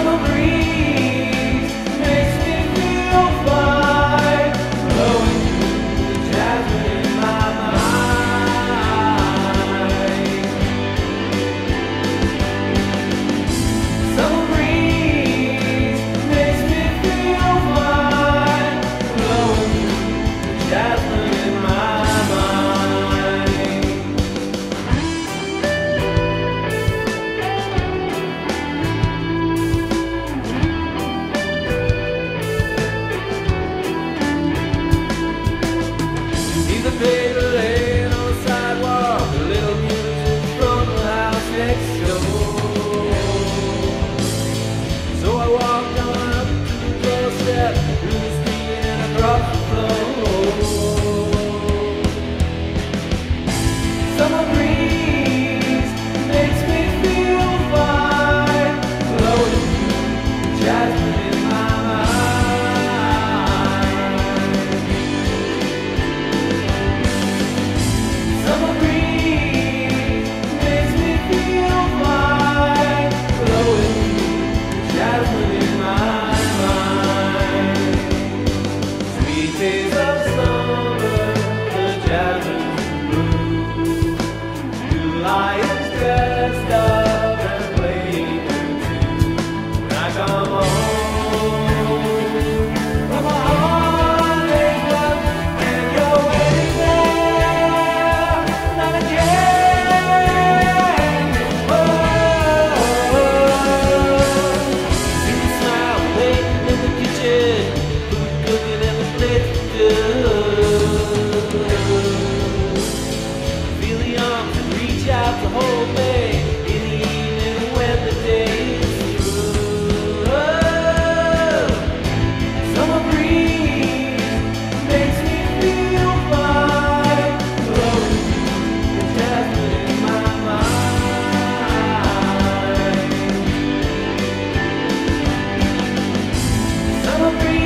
Come on. Someone never be